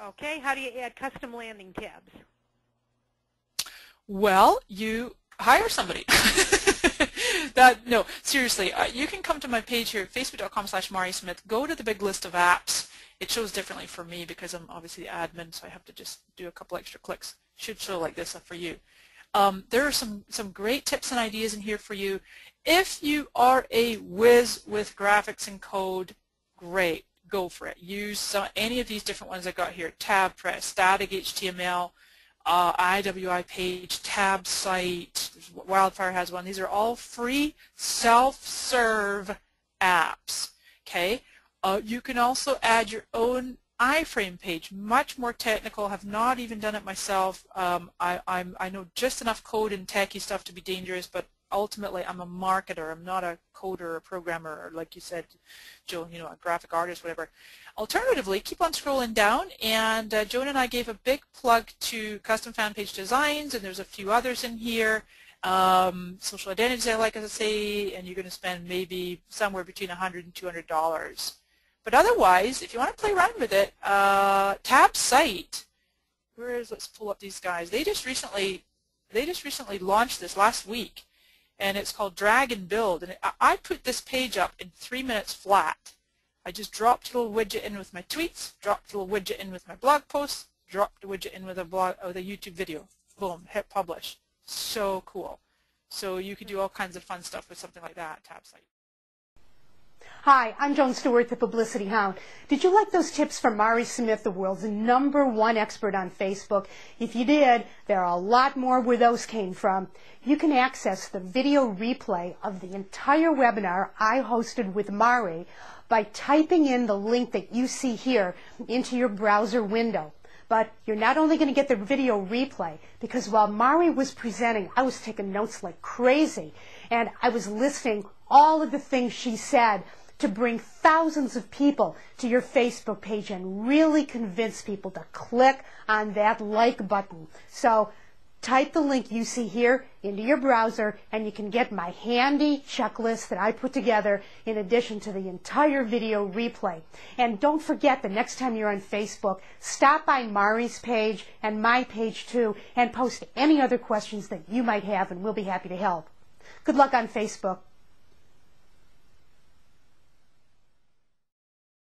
Okay, how do you add custom landing tabs? Well, you hire somebody. that no, seriously, uh, you can come to my page here, facebook.com slash Mari Smith, go to the big list of apps. It shows differently for me because I'm obviously the admin, so I have to just do a couple extra clicks. Should show like this for you. Um, there are some, some great tips and ideas in here for you. If you are a whiz with graphics and code, great, go for it. Use some, any of these different ones I got here, TabPress, static HTML, uh, IWI page, TabSite, Wildfire has one. These are all free self-serve apps. Okay. Uh, you can also add your own iframe page, much more technical, have not even done it myself. Um, I, I'm, I know just enough code and techie stuff to be dangerous, but ultimately I'm a marketer. I'm not a coder or programmer or like you said, Joan, you know, a graphic artist, whatever. Alternatively, keep on scrolling down and uh, Joan and I gave a big plug to Custom Fan Page Designs and there's a few others in here. Um, social identities I like to say and you're going to spend maybe somewhere between 100 and $200. But otherwise, if you want to play around with it, uh, TabSite, where is, let's pull up these guys. They just recently, they just recently launched this last week and it's called Drag and Build. And I put this page up in three minutes flat. I just dropped a little widget in with my tweets, dropped a little widget in with my blog posts, dropped a widget in with a blog with a YouTube video. Boom, hit publish. So cool. So you could do all kinds of fun stuff with something like that, TabSite. Hi, I'm Joan Stewart, the Publicity Hound. Did you like those tips from Mari Smith, the world's number one expert on Facebook? If you did, there are a lot more where those came from. You can access the video replay of the entire webinar I hosted with Mari by typing in the link that you see here into your browser window. But you're not only going to get the video replay, because while Mari was presenting, I was taking notes like crazy. And I was listing all of the things she said to bring thousands of people to your Facebook page and really convince people to click on that like button. So type the link you see here into your browser and you can get my handy checklist that I put together in addition to the entire video replay. And don't forget the next time you're on Facebook, stop by Mari's page and my page too and post any other questions that you might have and we'll be happy to help. Good luck on Facebook.